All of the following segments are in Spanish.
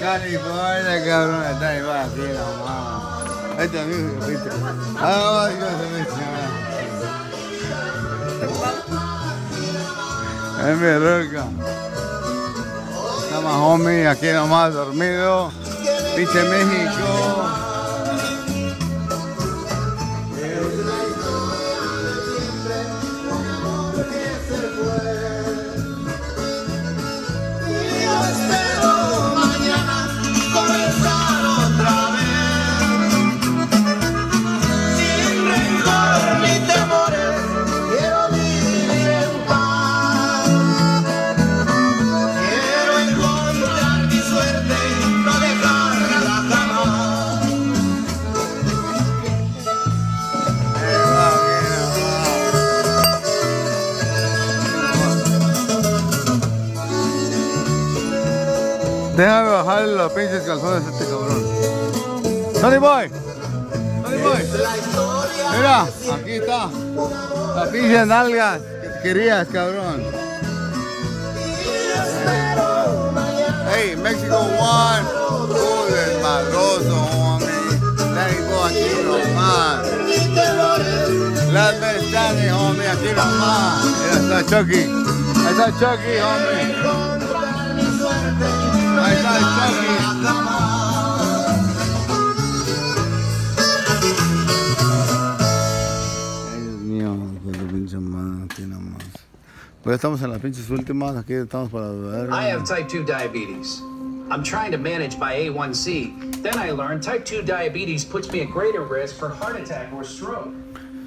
California, cabrón, está igual aquí nomás. Este amigo, viste. Ay, Dios mío. Es mi roca. Estamos homie aquí nomás dormido. Pinche México. Déjame bajar los pinches calzones a este cabrón. Sonny Boy. Sonny Boy. Mira, aquí está. Las pinches nalgas que querías, cabrón. Hey, Mexico One. Uh, desmadroso, homie. Sonny Boy, aquí nomás. Las ventanas, homie, aquí nomás. Mira, está Chucky. Ahí está Chucky, homie. Estamos en las pinches últimas, aquí estamos para ver. I have type 2 diabetes. I'm trying to manage my A1C. Then I learned type 2 diabetes puts me at greater risk for heart attack or stroke.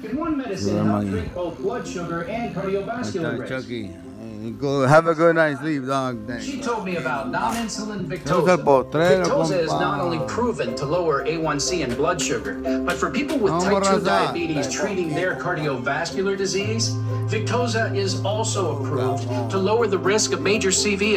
Can one medicine help treat both blood sugar and cardiovascular risk? Chucky. Go, have a good night's sleep, dog. She told me about non-insulin Victoza. Victoza is not only proven to lower A1C and blood sugar, but for people with type 2 diabetes treating their cardiovascular disease, Victoza is also approved to lower the risk of major CV